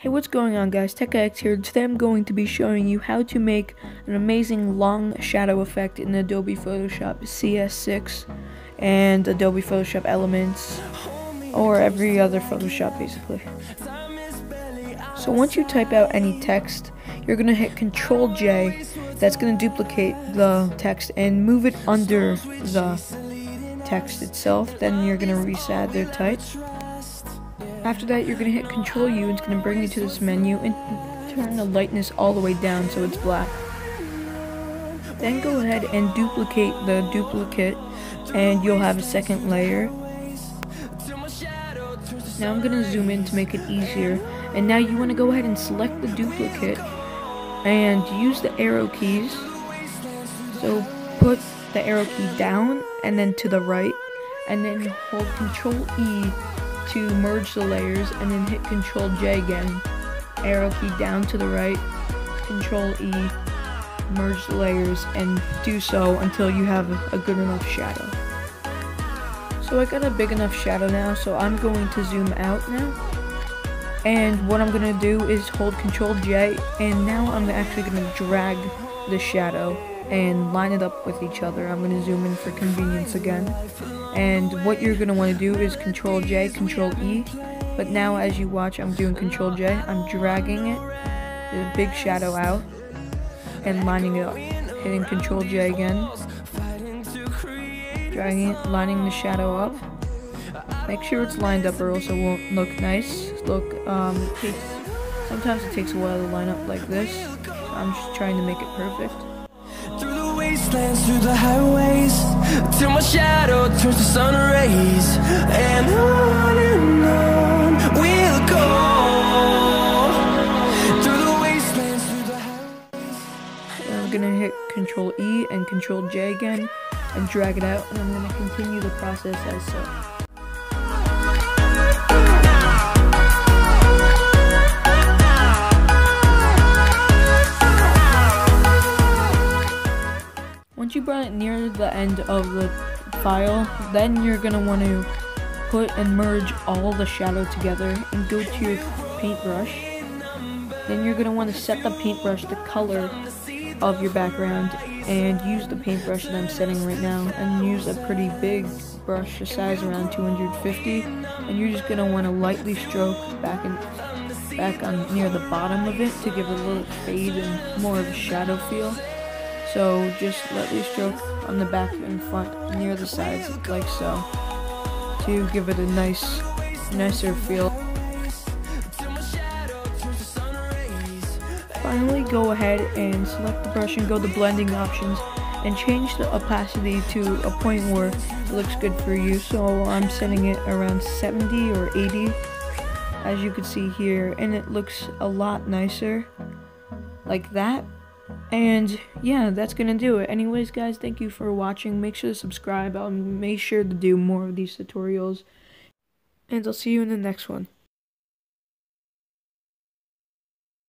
Hey, what's going on guys? TechX here. Today I'm going to be showing you how to make an amazing long shadow effect in Adobe Photoshop CS6 and Adobe Photoshop Elements or every other Photoshop basically. So once you type out any text, you're going to hit Control J. That's going to duplicate the text and move it under the text itself. Then you're going to reset their type. After that, you're going to hit Control U and it's going to bring you to this menu and turn the lightness all the way down so it's black. Then go ahead and duplicate the duplicate and you'll have a second layer. Now I'm going to zoom in to make it easier. And now you want to go ahead and select the duplicate and use the arrow keys. So put the arrow key down and then to the right and then hold Control E to merge the layers and then hit Control J again. Arrow key down to the right, Control E, merge the layers, and do so until you have a good enough shadow. So I got a big enough shadow now, so I'm going to zoom out now. And what I'm going to do is hold Control J, and now I'm actually going to drag the shadow and line it up with each other. I'm going to zoom in for convenience again. And what you're going to want to do is Control J, Control E. But now as you watch, I'm doing Control J. I'm dragging it, the big shadow out, and lining it up. Hitting Control J again. Dragging it, lining the shadow up. Make sure it's lined up or else it won't look nice. Look, um, sometimes it takes a while to line up like this. I'm just trying to make it perfect. Through the wastelands through the highways Till my shadow turns to sun rays And on and on we'll go. Through the wastelands through the highways. I'm gonna hit Control E and Control J again and drag it out and I'm gonna continue the process as so. You brought it near the end of the file, then you're to want to put and merge all the shadow together and go to your paintbrush. Then you're to want to set the paintbrush the color of your background and use the paintbrush that I'm setting right now and use a pretty big brush, a size around 250 and you're just to want to lightly stroke back and back on near the bottom of it to give it a little fade and more of a shadow feel. So just lightly stroke on the back and front near the sides like so to give it a nice, nicer feel. Finally go ahead and select the brush and go to blending options and change the opacity to a point where it looks good for you. So I'm setting it around 70 or 80 as you can see here and it looks a lot nicer like that and yeah, that's gonna do it. Anyways, guys, thank you for watching. Make sure to subscribe. I'll make sure to do more of these tutorials. And I'll see you in the next one.